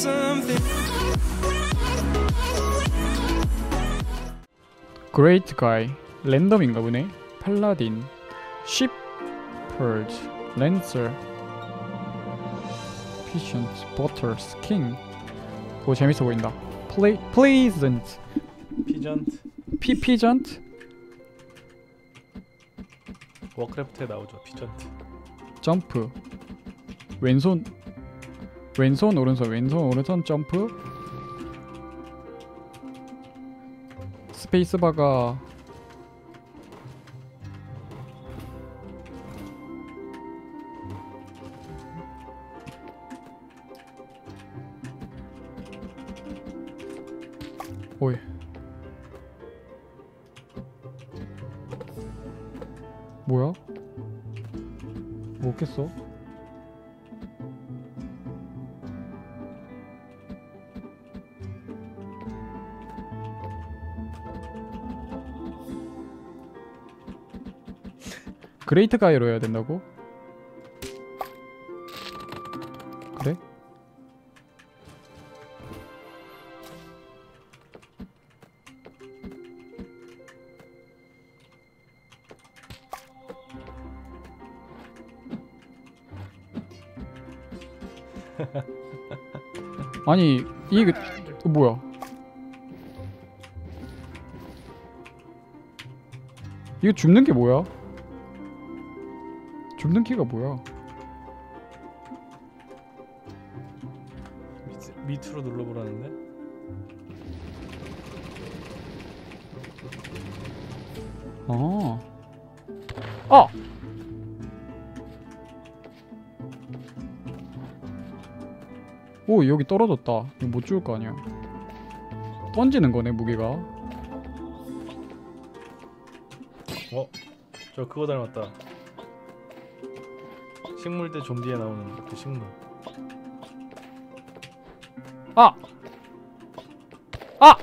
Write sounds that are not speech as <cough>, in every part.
something. 그레이트 가이 랜덤인가 보네. 팔라딘 쉬퍼드 랜서 피션트 버터스 킹오 재밌어 보인다. 피전트 피 피전트 워크래프트에 나오죠. 피전트 점프 왼손 왼손 오른손 왼손 오른손 점프 스페이스바가 오이 뭐야? 뭐겠어? 그레이트 가이로 해야 된다고? 그래? <laughs> 아니 이게 어, 뭐야? 이거 줍는 게 뭐야? 줍는 키가 뭐야? 밑, 밑으로 눌러보라는데 아. 아! 오, 여기 떨어졌다. 이거 못 죽을 거 아니야. 던지는 거네, 무게가. 어? 저 그거 닮았다 식물 대 좀비에 나오는 그 식물 아! 아!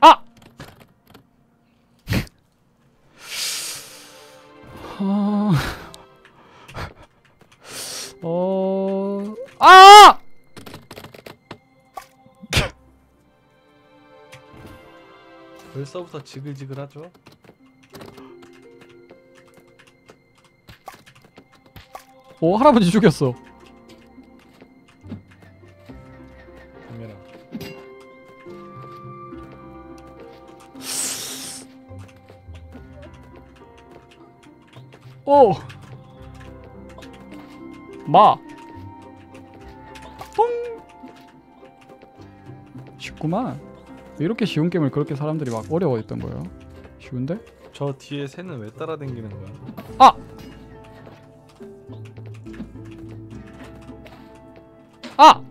아! 아... 어... 아! 벌써부터 지글지글하죠? 오, 할아버지 죽였어. 카메라 오! 마! 똥! 쉽구만. 이렇게 쉬운 게임을 그렇게 사람들이 막 어려워했던 거예요. 쉬운데? 저 뒤에 새는 왜 따라다니는 거야? 아! 아!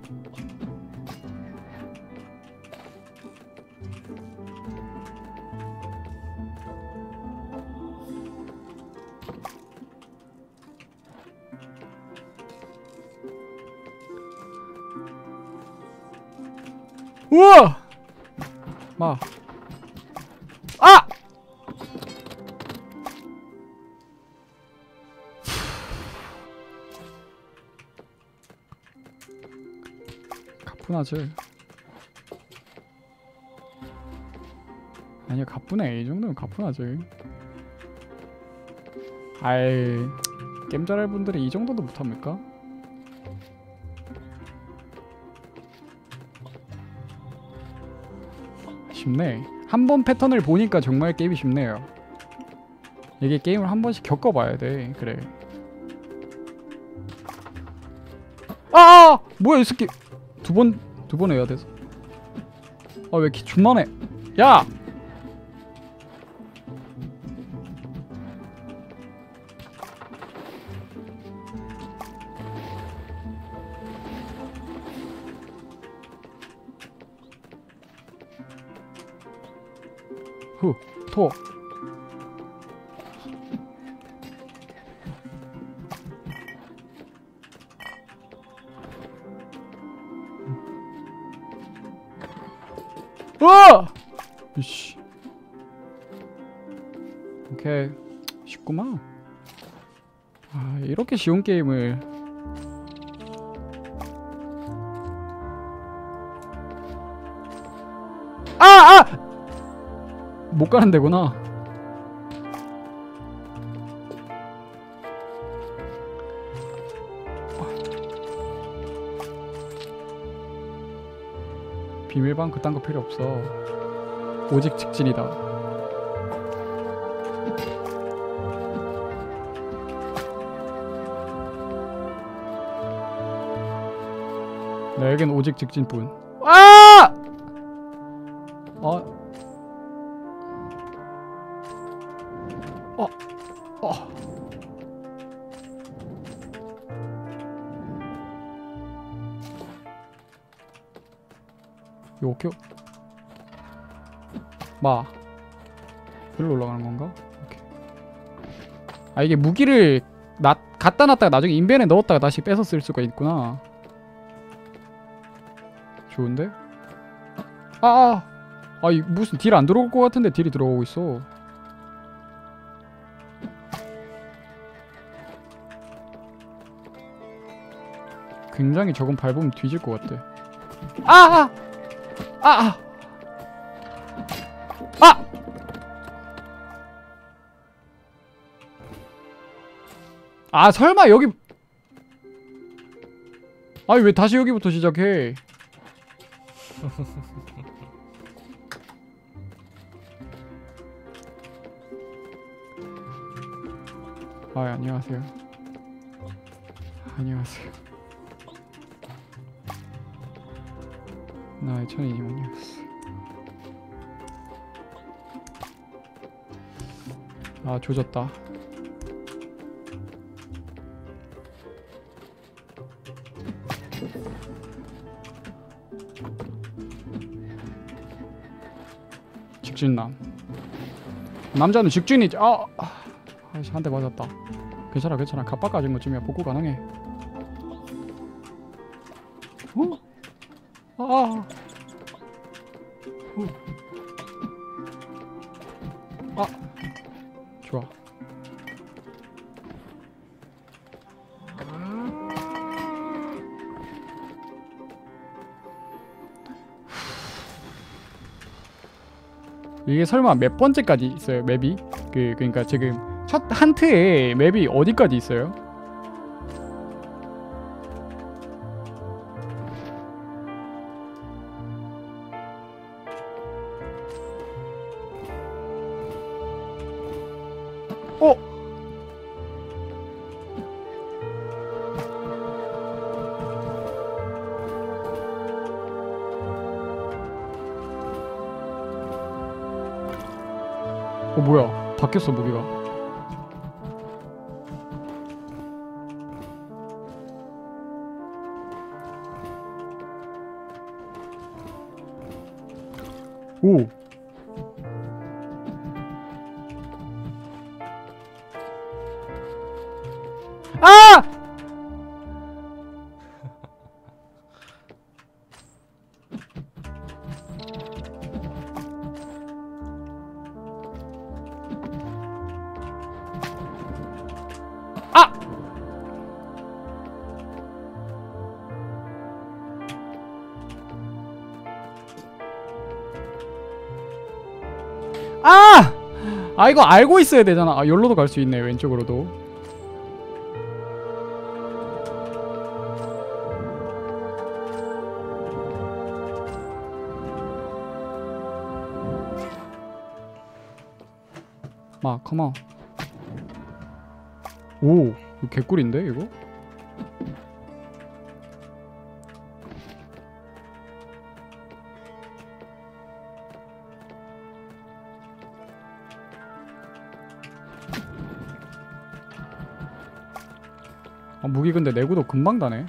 우와! 마. 아! 가뿐하지. 아니야 가뿐해 이 정도면 가뿐하지. 아이 게임 잘할 분들이 이 정도도 못합니까? 쉽네. 한 번 패턴을 보니까 정말 게임이 쉽네요. 이게 게임을 한 번씩 겪어봐야 돼. 그래. 아! 아! 뭐야 이 새끼. 두 번 두 번 해야 돼서. 아왜 이렇게 준만해? 야! 쉬운 게임을. 아! 아! 못 가는 데구나. 비밀방 그딴 거 필요 없어. 오직 직진이다. 내겐 오직 직진뿐. 아! 어. 어. 어. 어깨 마 여기로 올라가는 건가? 오케이. 아 이게 무기를 나, 갖다 놨다가 나중에 인벤에 넣었다가 다시 빼서 쓸 수가 있구나 좋은데? 아, 아, 아, 이 무슨 딜 안 들어올 것 같은데 딜이 들어오고 있어. 굉장히 저건 밟으면 뒤질 것 같아. 아, 아, 아, 아, 아. 아, 설마 여기. 아니 왜 다시 여기부터 시작해? 아 안녕하세요. 안녕하세요. 나의 천이님 안녕하세요. 아 조졌다. 직진남. 남자는 직진이지. 아, 아씨 한 대 맞았다. 괜찮아 괜찮아. 갑바 까진 것쯤이야 복구 가능해. 어? 아. 후. 아. 좋아. 이게 설마 몇 번째까지 있어요 맵이? 그 그러니까 지금 첫 한트에 맵이 어디까지 있어요? 뭐야? 바뀌었어 무기가. 오 아! 아 이거 알고 있어야 되잖아. 아 여기로도 갈 수 있네. 왼쪽으로도. 마, 컴온. 오, 개꿀인데 이거? 근데 내구도 금방 다네.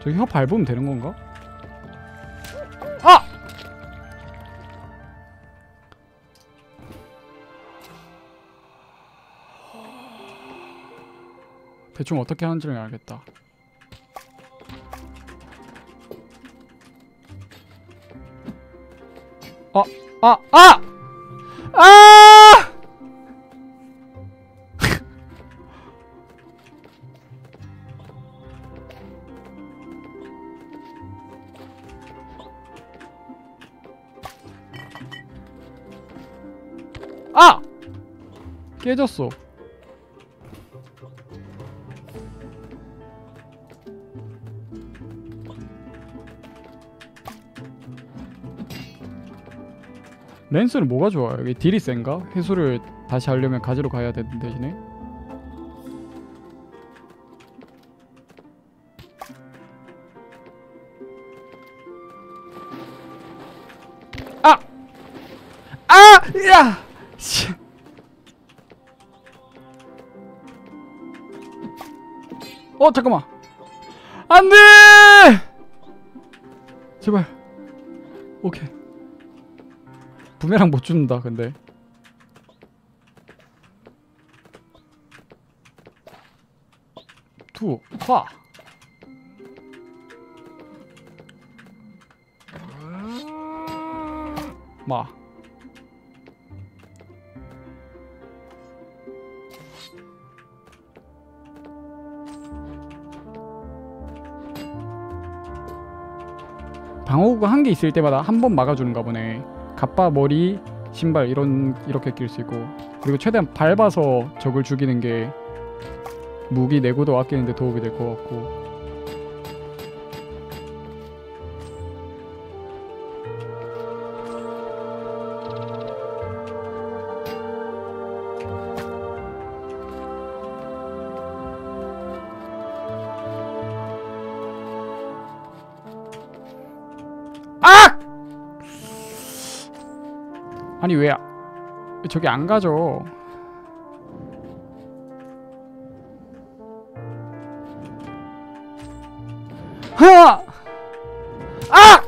저기 혀 밟으면 되는 건가? 대충 어떻게 하는지를 알겠다. 아, 아, 아! 아! <laughs> 아! 깨졌어. 랜스는 뭐가 좋아요? 여기 딜이 센가? 회수를 다시 하려면 가지러 가야 되는 대신에 아! 아! 야! 씨. 어 잠깐만 안돼 부메랑 못 줍는다 근데. 투화 마. 방어구가 한 개 있을 때마다 한 번 막아주는가 보네 갑바 머리 신발 이런 이렇게 낄 수 있고. 그리고 최대한 밟아서 적을 죽이는 게 무기 내구도 아끼는데 도움이 될 것 같고 아니 왜 아- 저기 안 가죠? 하! 아! 아!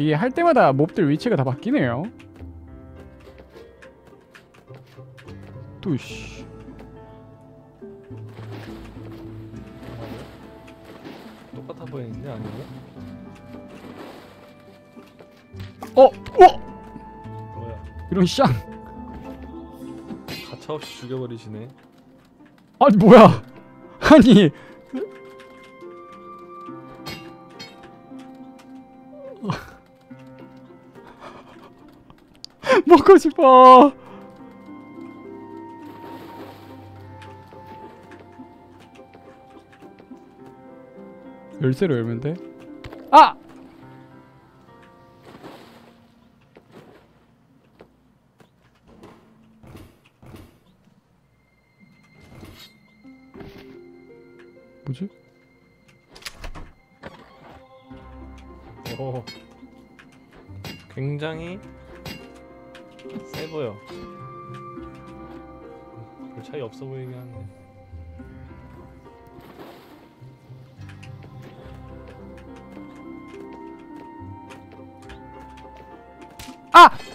이게 할 때마다 몹들 위치가 다 바뀌네요 뚜시 똑같아 보이는데 아니고? 어! 어! 뭐야? 이런 쌍 가차없이 죽여버리시네. 아니 뭐야 아니 먹고 싶어 열쇠로 열면 돼? 아! 아!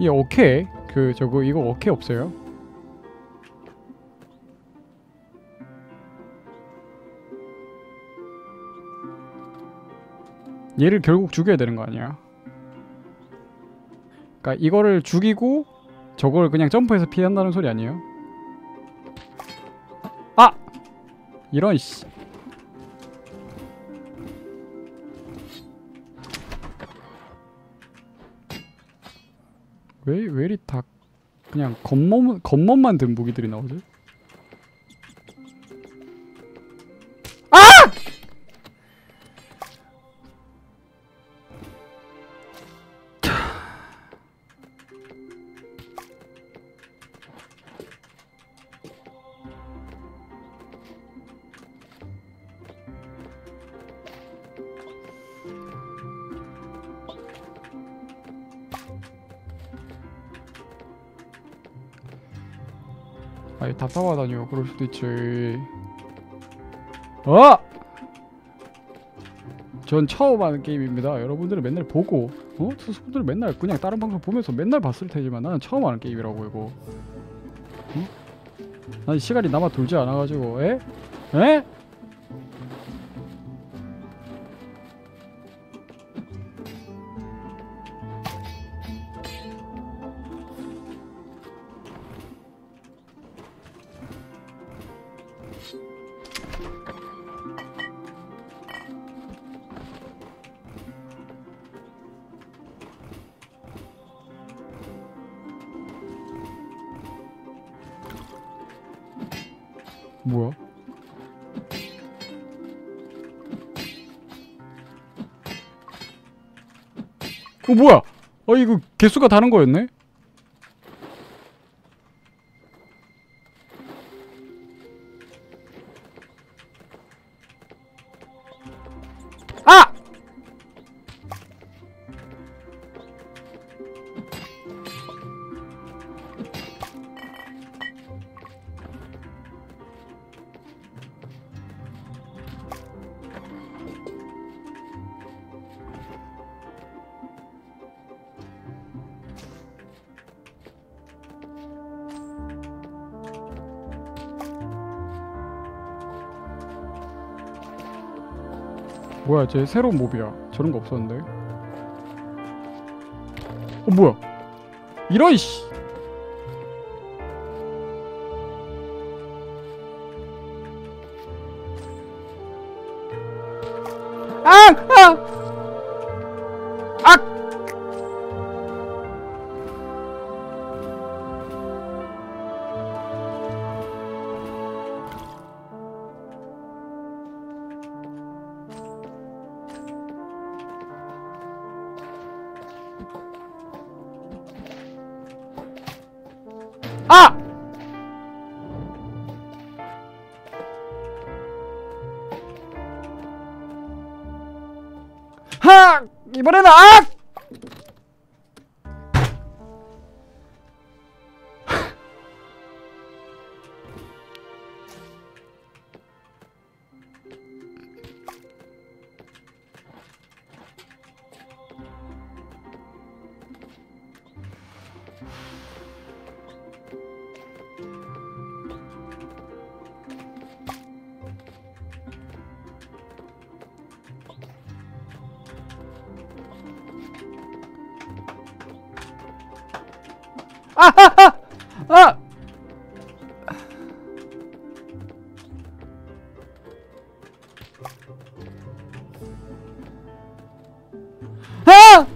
이 어케 그 저거 이거 어케 없어요? 얘를 결국 죽여야 되는 거 아니야? 그러니까 이거를 죽이고 저걸 그냥 점프해서 피한다는 소리 아니에요? 아! 이런 씨. 왜, 왜 이리 다 그냥 겉몸, 겉멋만 든 무기들이 나오지? 아니 답답하다니요 그럴 수도 있지 어! 전 처음 하는 게임입니다 여러분들은 맨날 보고 어? 투수분들은 맨날 그냥 다른 방송 보면서 맨날 봤을 테지만 나는 처음 하는 게임이라고 이거 응? 난 시간이 남아 돌지 않아가지고 에? 에? 뭐야? 어 뭐야? 어 이거 개수가 다른 거였네? 뭐야 쟤 새로운 몹이야. 저런 거 없었는데. 어 뭐야? 이런 씨 하! 이 아! 아! 아!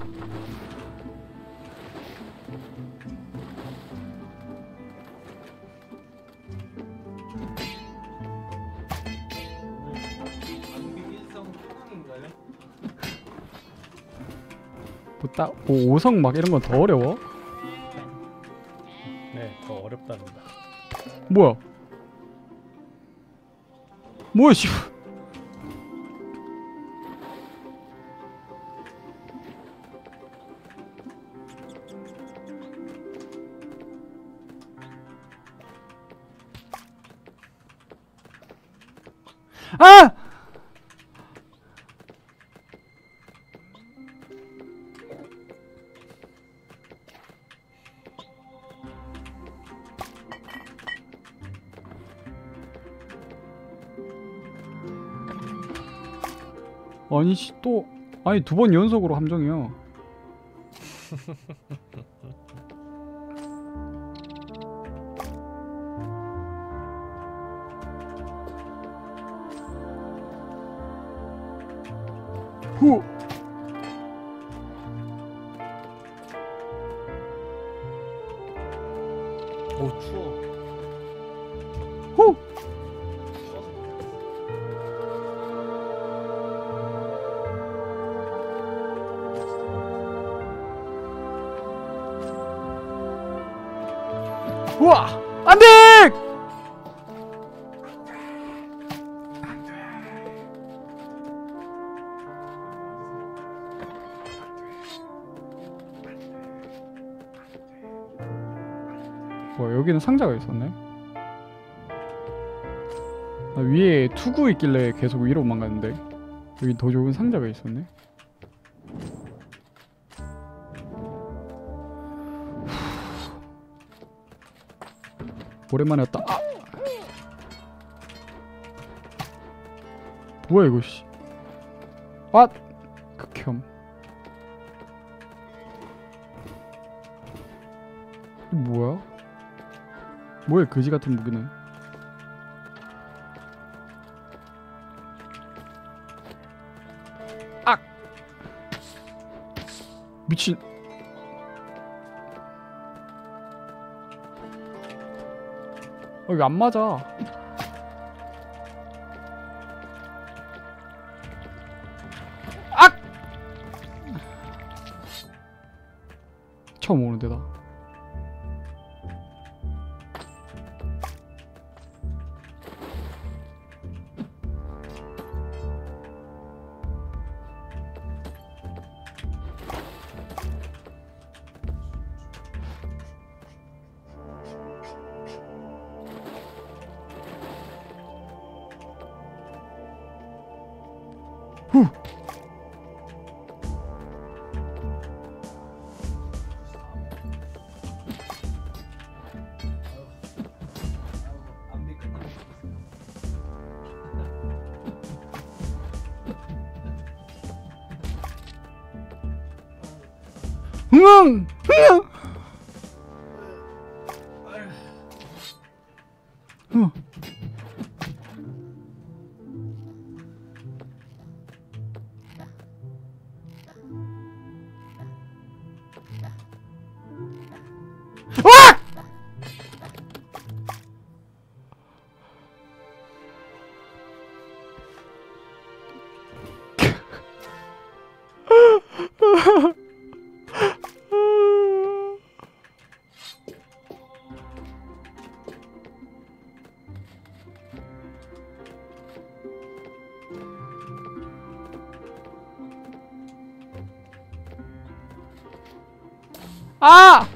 뭐 따, 뭐 오성 막 이런 건 더 어려워? 뭐야? 뭐야 씨. 아! 아니 씨, 또 아니 두 번 연속으로 함정이야. <laughs> 후. 상자가 있었네. 아, 위에 투구 있길래 계속 위로만 갔는데 여기 더 좋은 상자가 있었네. 오랜만에 왔다. 아! 뭐야 이거 씨. 아! 극혐. 이 뭐야? 뭐야 그지 같은 무기는? 악! 미친. 어, 이거 안 맞아. 악! 처음 오는 데다. 응! 아!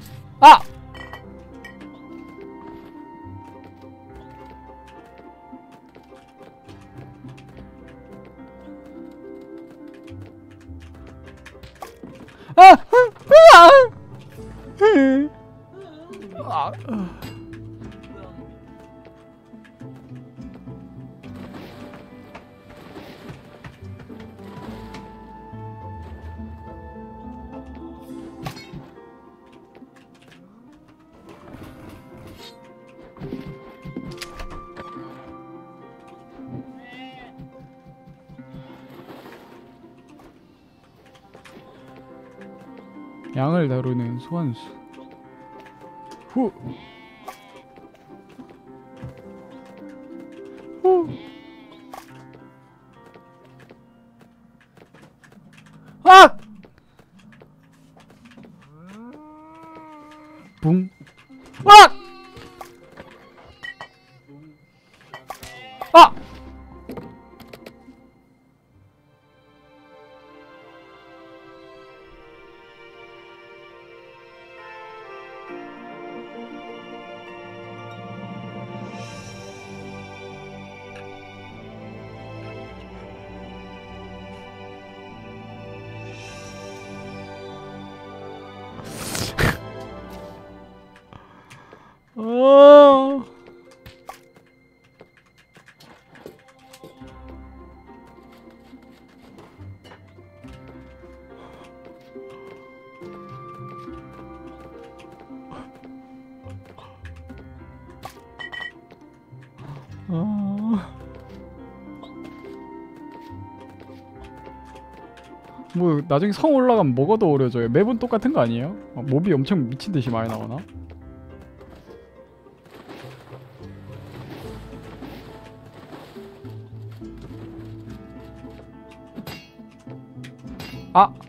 양을 다루는 소환수. 후 뭐 나중에 성 올라가면 더 어려져요? 맵은 똑같은 거 아니에요? 아, 몹이 엄청 미친 듯이 많이 나오나? 아! 아!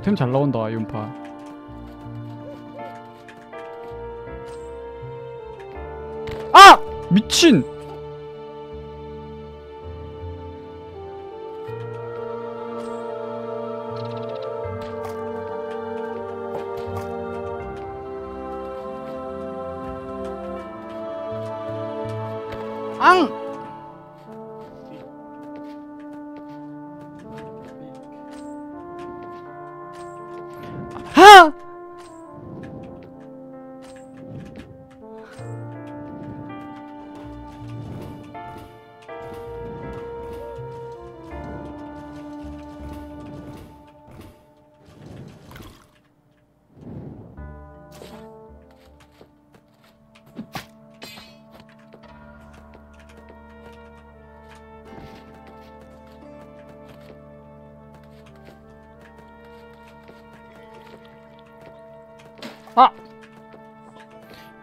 템 잘 나온다 이음파. 아 미친.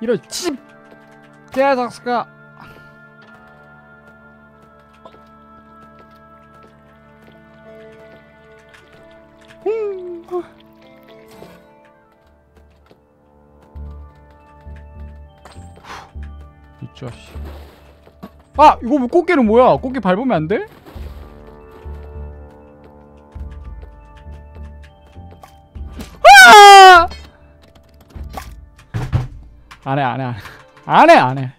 이런 집 개작스가 음. 이 자식 아! 이거 뭐 꽃게는 뭐야? 꽃게 밟으면 안 돼? 안 해 안 해 안 해. 안 해 안 해